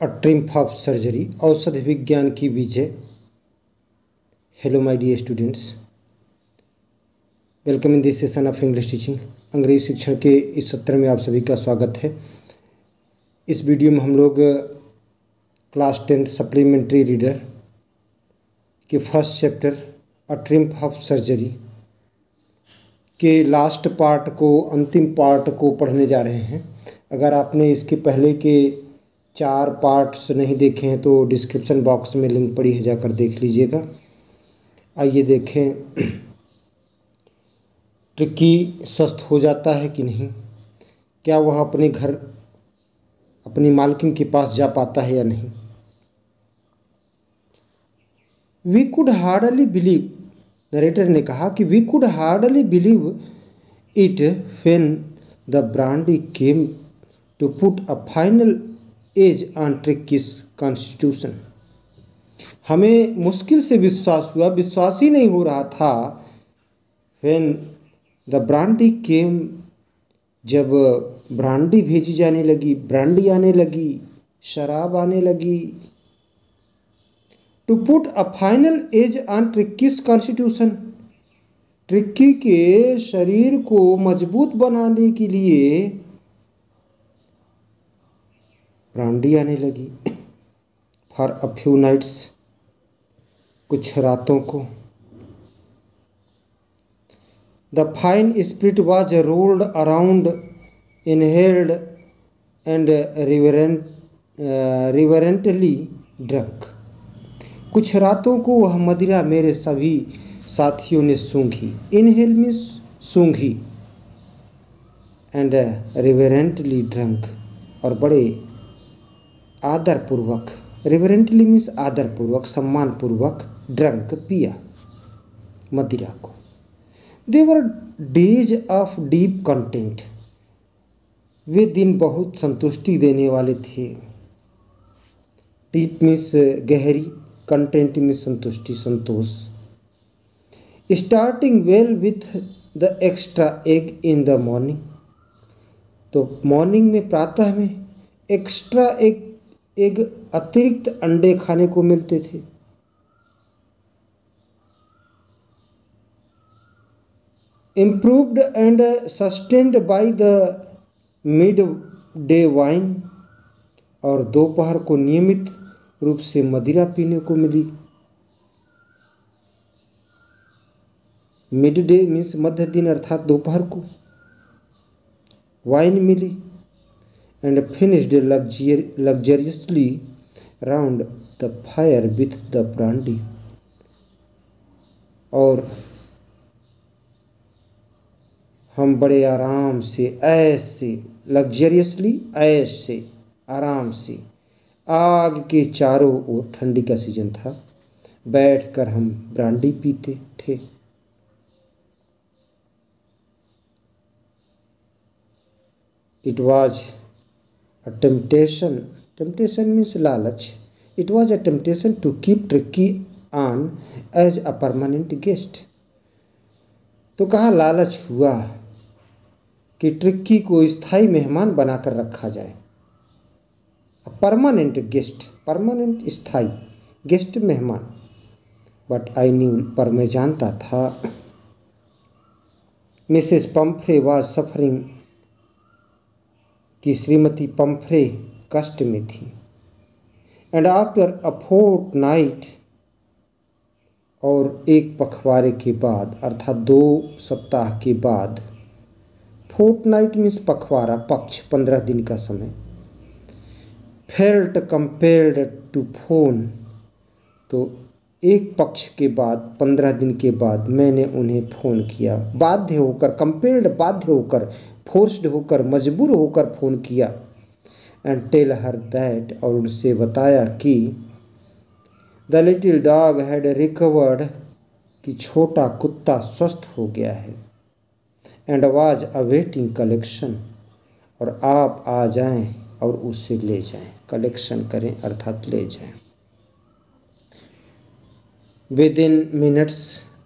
a triumph of surgery, औषधि विज्ञान की विजय hello my dear students welcome in this session of English teaching अंग्रेज़ी शिक्षण के इस सत्र में आप सभी का स्वागत है। इस वीडियो में हम लोग क्लास टेंथ सप्लीमेंट्री रीडर के first chapter a triumph of surgery के लास्ट पार्ट को, अंतिम पार्ट को पढ़ने जा रहे हैं। अगर आपने इसके पहले के चार पार्ट्स नहीं देखे हैं तो डिस्क्रिप्शन बॉक्स में लिंक पड़ी है, जाकर देख लीजिएगा। आइए देखें ट्रिकी स्वस्थ हो जाता है कि नहीं? क्या वह अपने घर, अपनी मालकिन के पास जा पाता है या नहीं? We could hardly believe narrator ने कहा कि we could hardly believe it when the brandy came to put a final edge on Tricki's constitution. हमें मुश्किल से विश्वास हुआ, विश्वास ही नहीं हो रहा था वेन द ब्रांडी केम जब ब्रांडी भेजी जाने लगी ब्रांडी आने लगी, शराब आने लगी। To put a final edge on Tricki's constitution? Tricki के शरीर को मज़बूत बनाने के लिए ब्रांडी आने लगी। फॉर अ फ्यू नाइट्स, कुछ रातों को। The fine spirit was rolled around, inhaled and reverent reverently drunk. कुछ रातों को वह मदिरा मेरे सभी साथियों ने सूंघी। इनहेल में सूंघी एंड रिवरेंटली ड्रंक। और बड़े आदरपूर्वक रिवरेंटली मीन्स आदरपूर्वक, सम्मानपूर्वक ड्रंक पिया। मदिरा को। They were days of deep content वे दिन बहुत संतुष्टि देने वाले थे। डीप मीन्स गहरी कंटेंट में संतुष्टि, संतोष। Starting well with the extra egg in the morning तो मॉर्निंग में प्रातः में एक्स्ट्रा एग एक अतिरिक्त अंडे खाने को मिलते थे। And sustained by the midday wine और दोपहर को नियमित रूप से मदिरा पीने को मिली। मिड डे मीन्स मध्य दिन अर्थात दोपहर को। वाइन मिली। And finished luxur luxuriously round the fire with the brandy. और हम बड़े आराम से, ऐसे लग्जरियसली ऐसे, आराम से, आग के चारों ओर ठंडी का सीज़न था। बैठकर हम ब्रांडी पीते थे। It was a temptation temptation means lalach it was a temptation to keep tricky on as a permanent guest तो कहा लालच हुआ कि ट्रिक्की को स्थायी मेहमान बनाकर रखा जाए परमानेंट गेस्ट परमानेंट स्थायी गेस्ट मेहमान बट आई न्यू पर मैं जानता था मिसेस पम्फ्रे वाज सफरिंग कि श्रीमती पंफ्रे कष्ट में थी। And after a fortnight और एक पखवारे के बाद, अर्थात दो सप्ताह के बाद फोर्ट नाइट मीन्स पखवारा, पक्ष, पंद्रह दिन का समय फेल्ट कंपेल्ड टू फ़ोन तो एक पक्ष के बाद, पंद्रह दिन के बाद मैंने उन्हें फ़ोन किया। बाध्य होकर कंपेल्ड बाध्य होकर फोर्स्ड होकर, मजबूर होकर फ़ोन किया एंड टेल हर दैट और उनसे बताया कि the little dog had recovered कि छोटा कुत्ता स्वस्थ हो गया है एंड वाज अवेटिंग कलेक्शन और आप आ जाएँ और उसे ले जाएँ कलेक्शन करें अर्थात ले जाएँ। Within minutes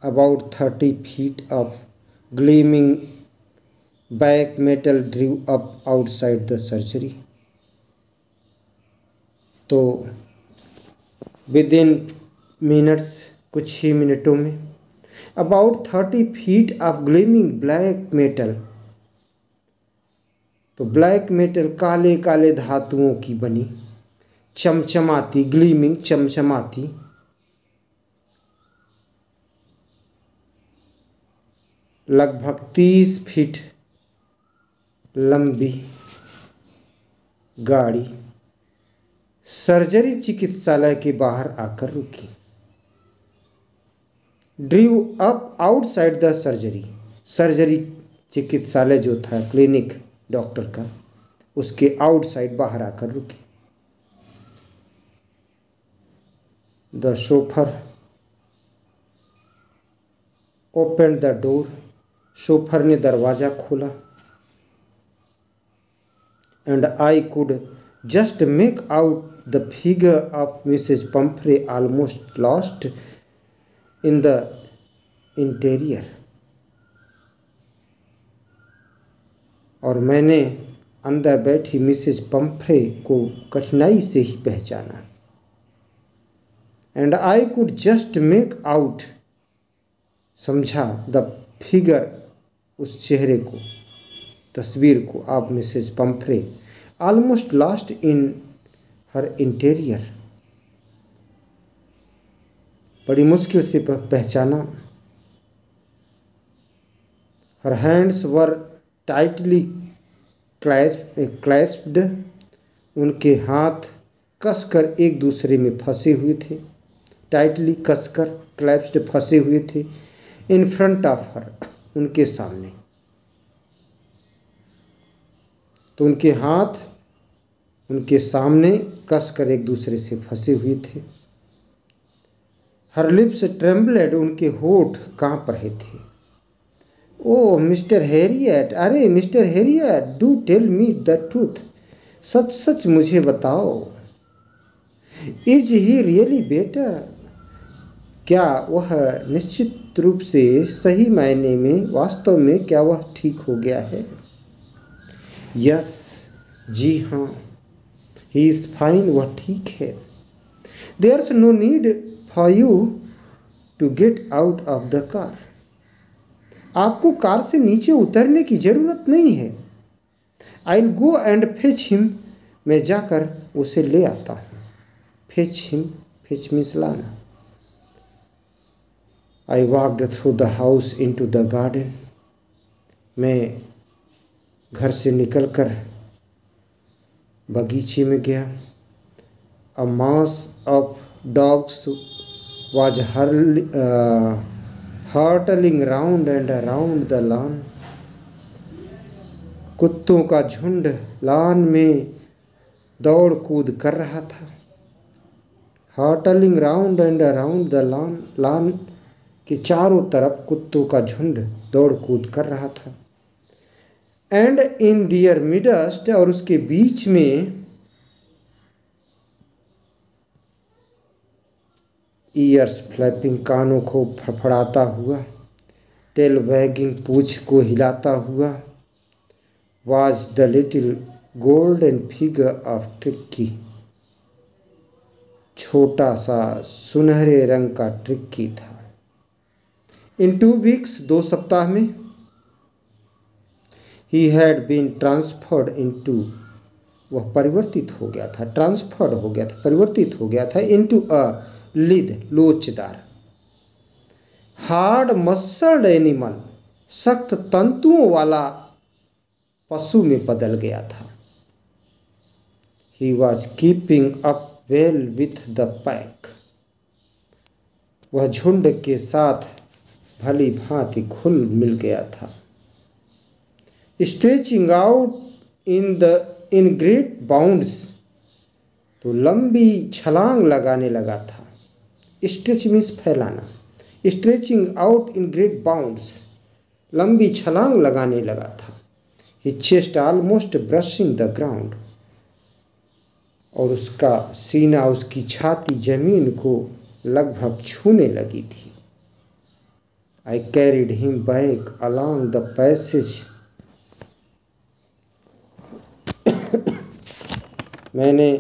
about thirty feet of gleaming black metal drove up outside the surgery तो विद इन मिनट्स कुछ ही मिनटों में about thirty feet of gleaming black metal तो ब्लैक मेटल काले काले धातुओं की बनी, चमचमाती ग्लीमिंग चमचमाती, लगभग तीस फीट लंबी गाड़ी सर्जरी चिकित्सालय के बाहर आकर रुकी। Drove up outside the surgery. Surgery चिकित्सालय जो था, क्लिनिक डॉक्टर का, उसके आउटसाइड बाहर आकर रुकी। The chauffeur open the door. Chauffeur ने दरवाज़ा खोला। And I could just make out the figure of Mrs Pumphrey almost lost in the interior और मैंने अंदर बैठी मिसेज पंफ्रे को कठिनाई से ही पहचाना। And I could just make out समझा द फिगर उस चेहरे को। तस्वीर को आप Mrs Pumphrey. Almost lost in her interior बड़ी मुश्किल से पहचाना। हर हैंड्स वर टाइटली क्लैस्प्ड उनके हाथ कसकर एक दूसरे में फंसे हुए थे। टाइटली कसकर क्लैप्स्ड फंसे हुए थे। इन फ्रंट ऑफ़ हर उनके सामने। तो उनके हाथ, उनके सामने कस कर एक दूसरे से फंसे हुए थे। हर लिप्स ट्रेम्बलेड उनके होठ काँप रहे थे। ओ, मिस्टर हैरियट, अरे Mr Herriot, do tell me the truth. सच सच मुझे बताओ। Is he really better? क्या वह निश्चित रूप से सही मायने में वास्तव में क्या वह ठीक हो गया है? यस, जी हाँ। ही इज़ फाइन वह ठीक है। There is no need for you to get out of the car आपको कार से नीचे उतरने की ज़रूरत नहीं है। I go and fetch him मैं जाकर उसे ले आता हूँ। फेच हिम फेच मीन्स लाना I walked through the house into the garden मैं घर से निकलकर बगीचे में गया। A mass of dogs was hurtling round and around the lawn कुत्तों का झुंड लान में दौड़ कूद कर रहा था। Hurtling round and around the lawn lawn के चारों तरफ़ कुत्तों का झुंड दौड़ कूद कर रहा था। एंड इन दियर मिडस्ट और उसके बीच में ईयर्स फ्लैपिंग कानों को फड़फड़ाता हुआ टेल वैगिंग पूछ को हिलाता हुआ was the little golden figure of Tricki छोटा सा सुनहरे रंग का ट्रिक्की था। इन टू वीक्स दो सप्ताह में ही हैड बीन ट्रांसफर्ड इनटू वह परिवर्तित हो गया था ट्रांसफर्ड हो गया था, परिवर्तित हो गया था इनटू अ लिद लोचदार। हार्ड मसल्ड एनिमल सख्त तंतुओं वाला पशु में बदल गया था। He was keeping up well with the pack वह झुंड के साथ भली भांति घुल मिल गया था। Stretching out in the in great bounds तो लंबी छलांग लगाने लगा था। स्ट्रेच मीन्स फैलाना। Stretching out in great bounds लंबी छलांग लगाने लगा था। He chest almost brushing the ground और उसका सीना, उसकी छाती ज़मीन को लगभग छूने लगी थी। I carried him back along the passage मैंने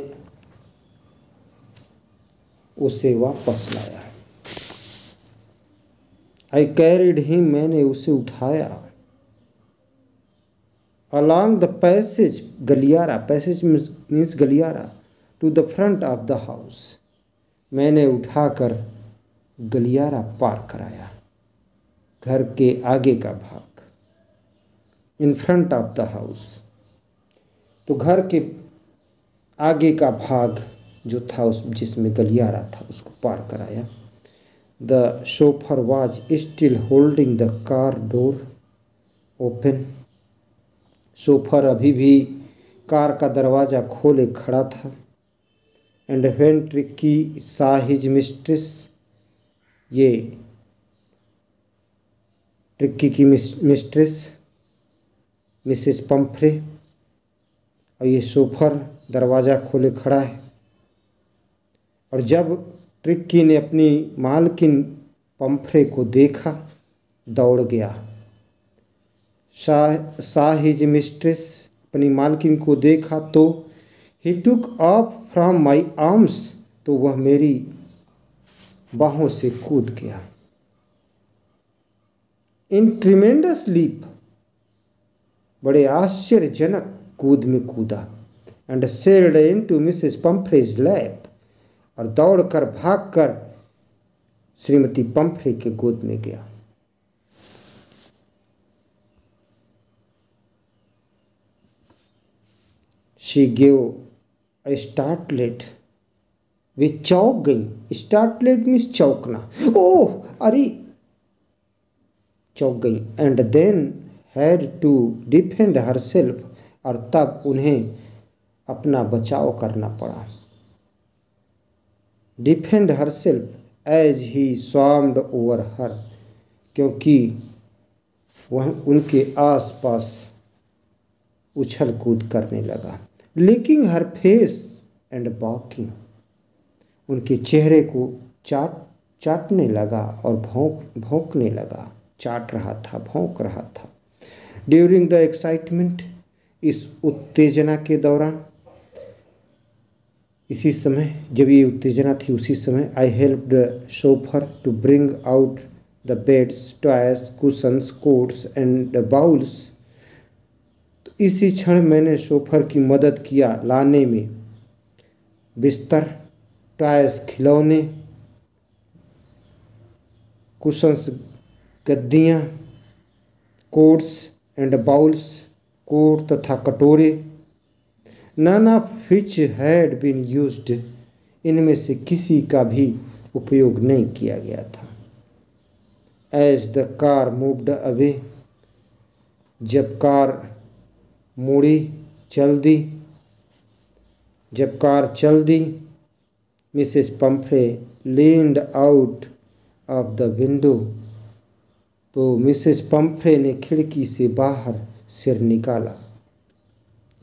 उसे वापस लाया आई कैरिड हिम मैंने उसे उठाया। अलॉन्ग द पैसेज गलियारा पैसेज मीन्स गलियारा to the front of the house मैंने उठाकर गलियारा पार कराया। घर के आगे का भाग in front of the house तो घर के आगे का भाग जो था उस, जिसमें गलियारा था, उसको पार कराया। The chauffeur was still holding the car door open chauffeur अभी भी कार का दरवाज़ा खोले खड़ा था। And when Tricki saw his mistress, ये ट्रिक्की की मिस्ट्रेस, मिसेस पंफ्रे और ये सोफर दरवाज़ा खोले खड़ा है। और जब ट्रिक्की ने अपनी मालकिन पंफ्रे को देखा, दौड़ गया। शाह शाह हिज मिस्ट्रेस अपनी मालकिन को देखा तो he took off from my arms तो वह मेरी बाहों से कूद गया। इन ट्रिमेंडस लीप बड़े आश्चर्यजनक कूद में कूदा and sailed into Mrs Pumphrey's lap और दौड़कर, भागकर श्रीमती पंफ्रे के गोद में गया। शी गेव स्टार्टलेट वे चौक गई। स्टार्टलेट मीन्स चौकना। ओह, अरे, चौक गई। And then had to defend herself और तब उन्हें अपना बचाव करना पड़ा। Defend herself as he swarmed over her, क्योंकि वह उनके आसपास उछल कूद करने लगा। Licking her face and barking उनके चेहरे को चाट, चाटने लगा और भौंक, भौंकने लगा। चाट रहा था, भौंक रहा था। ड्यूरिंग द एक्साइटमेंट इस उत्तेजना के दौरान, इसी समय, जब ये उत्तेजना थी, उसी समय I help the chauffeur to bring out the beds toys cushions coats and bowls तो इसी क्षण मैंने शोफर की मदद किया लाने में। बिस्तर टॉयस खिलौने कुशंस गद्दियाँ कोट्स एंड बाउल्स कोट तथा कटोरे। None of which had been used. इनमें से किसी का भी उपयोग नहीं किया गया था। As the car moved away जब कार मुड़ी, चल दी, जब कार चल दी Mrs Pumphrey leaned out of the window तो मिसेस पंफ्रे ने खिड़की से बाहर सिर निकाला।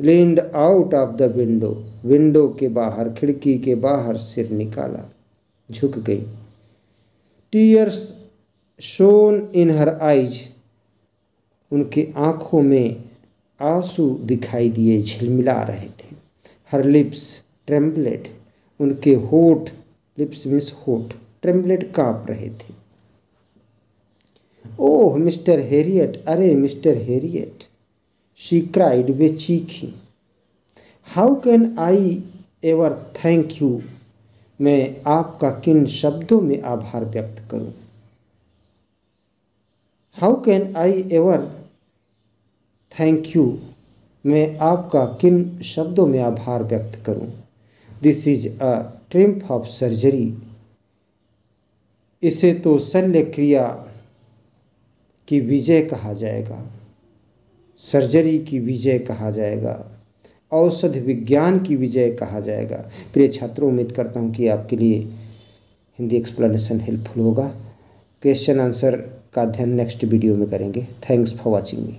Leaned out of the window window के बाहर, खिड़की के बाहर सिर निकाला। झुक गई। Tears shone in her eyes उनके आँखों में आँसू दिखाई दिए, झिलमिला रहे थे। हर लिप्स ट्रेम्पलेट उनके होठ लिप्स मिस होठ ट्रेम्पलेट काँप रहे थे। ओह, मिस्टर हेरियट, अरे, मिस्टर हेरियट। शी क्राइड वे चीखी how can I ever thank you मैं आपका किन शब्दों में आभार व्यक्त करूँ? How can I ever thank you मैं आपका किन शब्दों में आभार व्यक्त करूँ? This is a triumph of surgery इसे तो शल्य क्रिया की विजय कहा जाएगा। सर्जरी की विजय कहा जाएगा, औषध विज्ञान की विजय कहा जाएगा। प्रिय छात्रों, उम्मीद करता हूँ कि आपके लिए हिंदी एक्सप्लेनेशन हेल्पफुल होगा। क्वेश्चन आंसर का अध्ययन नेक्स्ट वीडियो में करेंगे। Thanks for watching me